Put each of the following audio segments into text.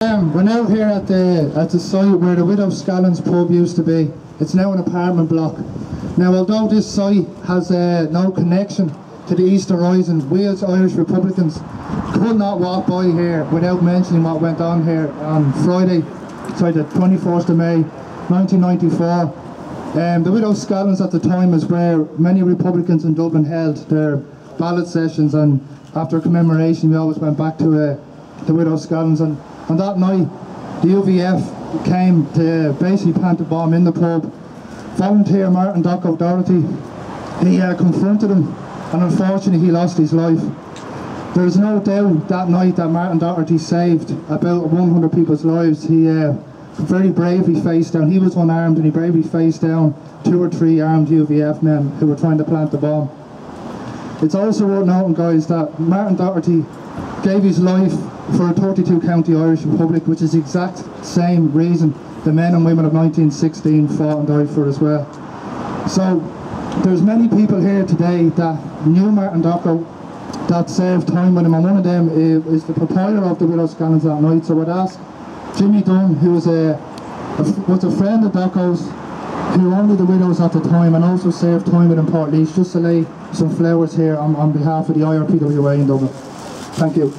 Um, we're now here at the at the site where the Widow Scallan's pub used to be. It's now an apartment block. Now, although this site has uh, no connection to the Easter Rising, we as Irish Republicans could not walk by here without mentioning what went on here on Friday, sorry, the 21st of May, 1994. Um, the Widow Scallan's at the time is where many Republicans in Dublin held their ballot sessions, and after commemoration, we always went back to uh, the Widow Scallan's. And on that night, the UVF came to basically plant a bomb in the pub. Volunteer Martin Doc O'Doherty, he uh, confronted him, and unfortunately, he lost his life. There's no doubt that night that Martin Doherty saved about 100 people's lives. He uh, very bravely faced down. He was unarmed and he bravely faced down two or three armed UVF men who were trying to plant the bomb. It's also worth noting, guys, that Martin Doherty gave his life for a 32 county Irish Republic, which is the exact same reason the men and women of 1916 fought and died for as well. So there's many people here today that knew Martin Doherty that served time with him, and one of them is the proprietor of the Widow Scallans that night. So I'd ask Jimmy Dunn, who was a, a was a friend of Doco's, who owned the widows at the time and also served time with him Portlaoise, just to lay some flowers here on, on behalf of the IRPWA in Dublin. Thank you.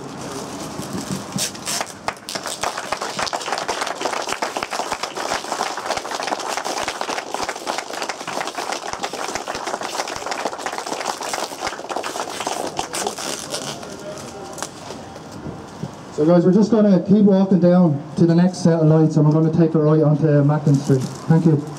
So guys, we're just going to keep walking down to the next set of lights and we're going to take a right onto Macken Street. Thank you.